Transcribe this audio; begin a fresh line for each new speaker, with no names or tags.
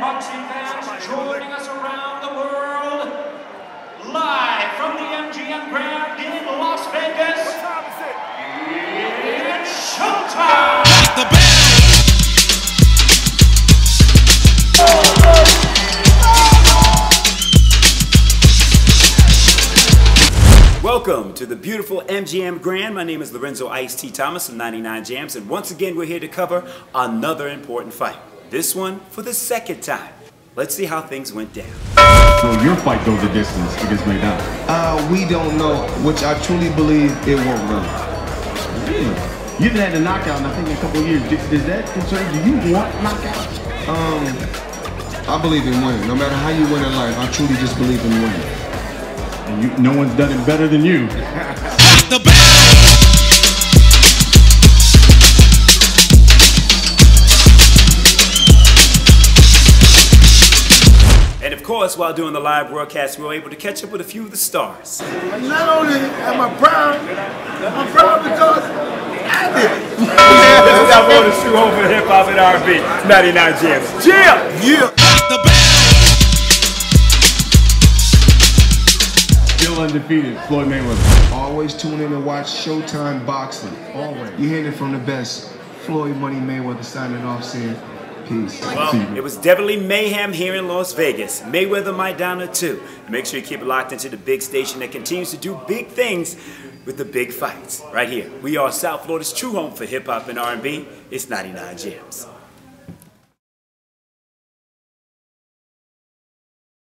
boxing fans joining us around the world. Live from the MGM Grand in Las Vegas. It's showtime!
Welcome to the beautiful MGM Grand. My name is Lorenzo Ice T. Thomas of 99 Jamz, and once again we're here to cover another important fight. This one for the second time. Let's see how things went down.
Will your fight go the distance against Maidana?
Uh, we don't know, which I truly believe it won't run.
Really? You haven't had a knockout in I think in a couple of years. Does does that concern you? You want knockout?
Um, I believe in winning. No matter how you win in life, I truly just believe in winning.
And you, no one's done it better than you.
And of course, while doing the live broadcast, we were able to catch up with a few of the stars.
Not only am I proud, I'm proud because I did it.
this is our vote true home for hip hop and R&B. 99 Jamz. Jam!
Yeah.
Still undefeated, Floyd Mayweather.
Always tune in and watch Showtime Boxing. Always. You hear it from the best. Floyd Money Mayweather signing off saying, peace.
Well, it was definitely mayhem here in Las Vegas. Mayweather Maidana two. Make sure you keep it locked into the big station that continues to do big things with the big fights. Right here. We are South Florida's true home for hip hop and R&B. It's 99 Jamz.